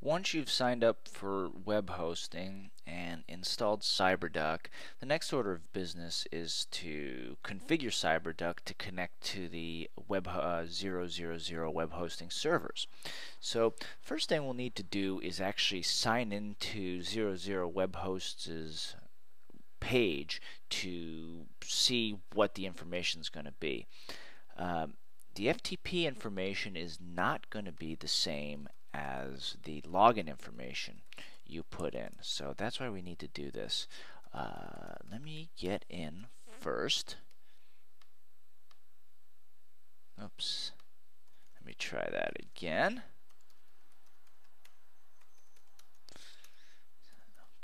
Once you've signed up for web hosting and installed CyberDuck, the next order of business is to configure CyberDuck to connect to the web uh, 000 web hosting servers. So first thing we'll need to do is actually sign into 00 web hosts' page to see what the information is going to be. Um, the FTP information is not going to be the same as the login information you put in. So that's why we need to do this. Uh, let me get in first. Oops. Let me try that again.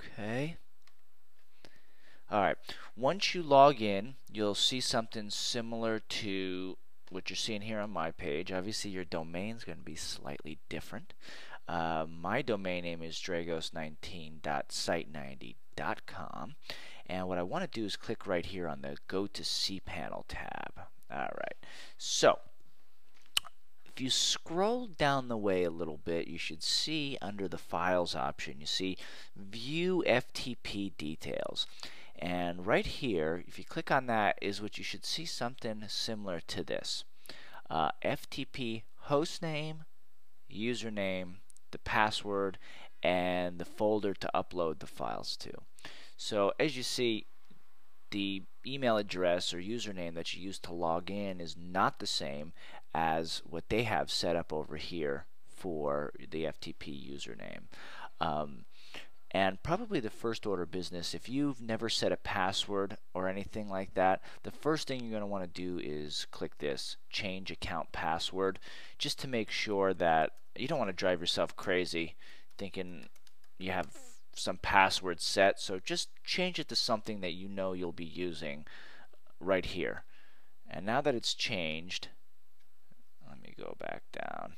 Okay. Alright, once you log in, you'll see something similar to what you're seeing here on my page. Obviously, your domain is going to be slightly different. Uh, my domain name is dragos19.site90.com. And what I want to do is click right here on the Go to cPanel tab. Alright, so if you scroll down the way a little bit, you should see under the Files option, you see View FTP Details. And right here, if you click on that, is what you should see something similar to this. Uh, FTP hostname, username, the password, and the folder to upload the files to. So as you see, the email address or username that you use to log in is not the same as what they have set up over here for the FTP username. Um, and probably the first order business, if you've never set a password or anything like that, the first thing you're going to want to do is click this change account password just to make sure that you don't want to drive yourself crazy thinking you have some password set. So just change it to something that you know you'll be using right here. And now that it's changed, let me go back down.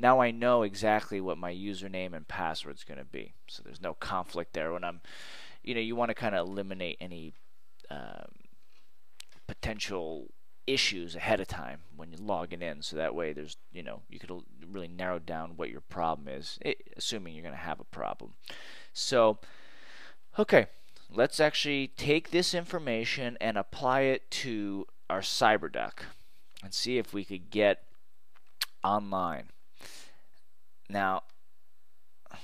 Now I know exactly what my username and password is going to be. So there's no conflict there when I'm, you know, you want to kind of eliminate any um, potential issues ahead of time when you're logging in. So that way there's you know you could really narrow down what your problem is assuming you're going to have a problem. So okay let's actually take this information and apply it to our cyberduck and see if we could get online now,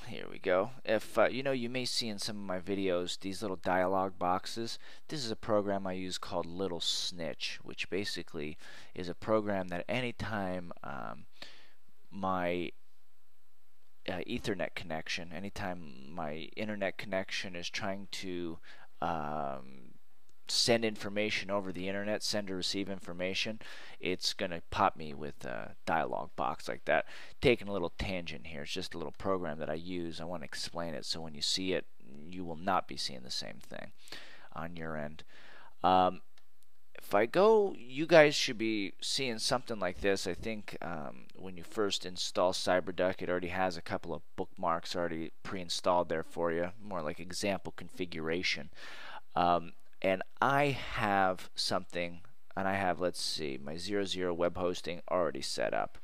here we go. If uh, you know, you may see in some of my videos these little dialog boxes. This is a program I use called Little Snitch, which basically is a program that anytime um, my uh, Ethernet connection, anytime my internet connection is trying to um, send information over the internet, send or receive information, it's going to pop me with a dialog box like that. Taking a little tangent here, it's just a little program that I use. I want to explain it so when you see it, you will not be seeing the same thing on your end. Um, if I go, you guys should be seeing something like this. I think um, when you first install CyberDuck, it already has a couple of bookmarks already pre-installed there for you, more like example configuration. Um, and I have something, and I have, let's see, my 00 web hosting already set up.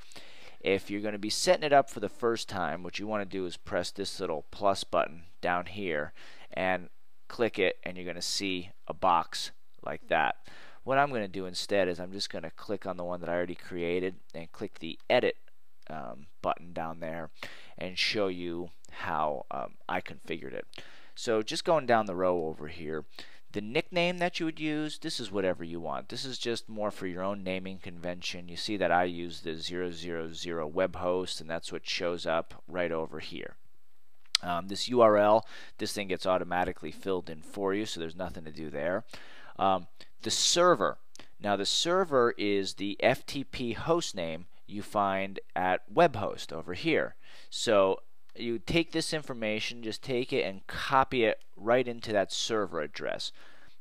If you're going to be setting it up for the first time, what you want to do is press this little plus button down here and click it, and you're going to see a box like that. What I'm going to do instead is I'm just going to click on the one that I already created and click the edit um, button down there and show you how um, I configured it. So just going down the row over here, the nickname that you would use, this is whatever you want. This is just more for your own naming convention. You see that I use the 000 web host, and that's what shows up right over here. Um, this URL, this thing gets automatically filled in for you, so there's nothing to do there. Um, the server. Now, the server is the FTP host name you find at webhost over here. So you take this information, just take it and copy it right into that server address.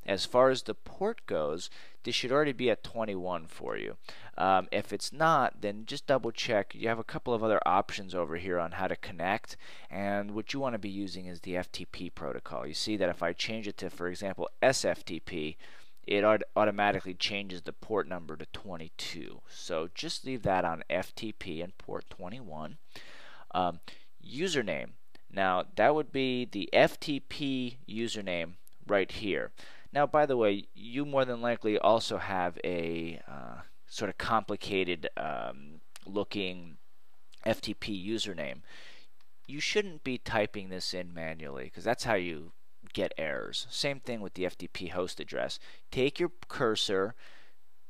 As far as the port goes, this should already be at 21 for you. Um, if it's not, then just double check. You have a couple of other options over here on how to connect, and what you want to be using is the FTP protocol. You see that if I change it to, for example, SFTP, it automatically changes the port number to 22. So just leave that on FTP and port 21. Um, username. Now that would be the FTP username right here. Now by the way, you more than likely also have a uh, sort of complicated um, looking FTP username. You shouldn't be typing this in manually because that's how you get errors. Same thing with the FTP host address. Take your cursor,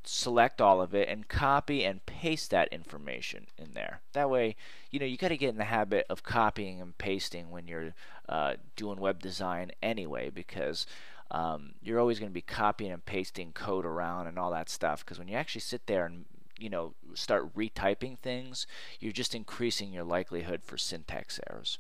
select all of it, and copy and paste that information in there. That way, you know, you got to get in the habit of copying and pasting when you're uh, doing web design anyway, because um, you're always going to be copying and pasting code around and all that stuff. Because when you actually sit there and you know start retyping things, you're just increasing your likelihood for syntax errors.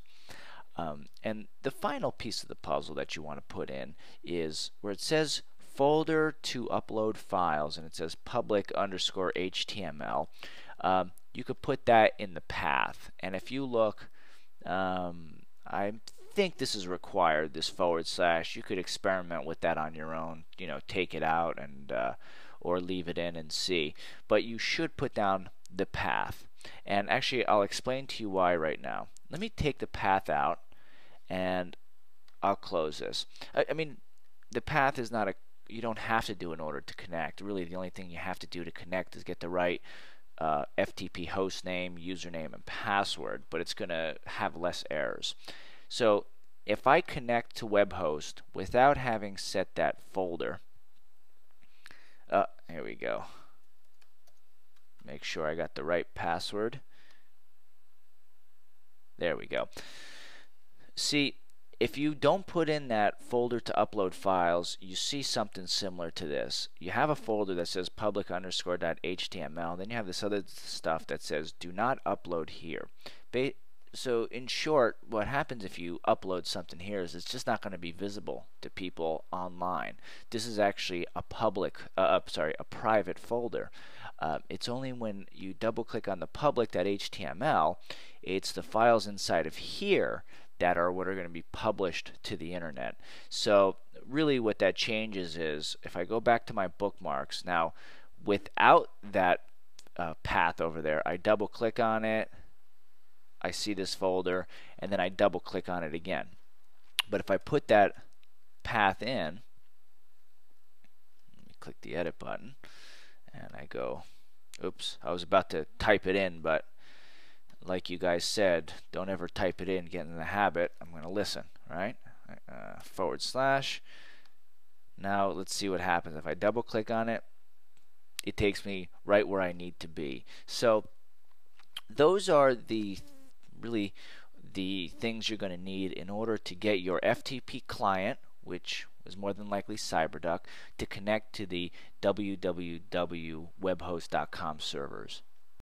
Um, and the final piece of the puzzle that you want to put in is where it says folder to upload files and it says public underscore HTML. Um, you could put that in the path. And if you look, um, I think this is required, this forward slash. You could experiment with that on your own, you know, take it out and uh, or leave it in and see. But you should put down the path. And actually, I'll explain to you why right now. Let me take the path out and I'll close this. I, I mean, the path is not a you don't have to do in order to connect. Really, the only thing you have to do to connect is get the right uh, FTP host name, username, and password, but it's going to have less errors. So if I connect to webhost without having set that folder, uh, here we go. Make sure I got the right password. There we go. See, if you don't put in that folder to upload files, you see something similar to this. You have a folder that says public underscore dot HTML, then you have this other stuff that says do not upload here. Ba so in short, what happens if you upload something here is it's just not going to be visible to people online. This is actually a public, uh, uh sorry, a private folder. Uh, it's only when you double click on the public.html, it's the files inside of here that are what are going to be published to the internet. So really what that changes is if I go back to my bookmarks now without that uh, path over there I double click on it I see this folder and then I double click on it again but if I put that path in let me click the edit button and I go oops I was about to type it in but like you guys said, don't ever type it in, get in the habit. I'm going to listen, right? Uh, forward slash. Now let's see what happens. If I double click on it, it takes me right where I need to be. So those are the really the things you're going to need in order to get your FTP client, which is more than likely CyberDuck, to connect to the www.webhost.com servers.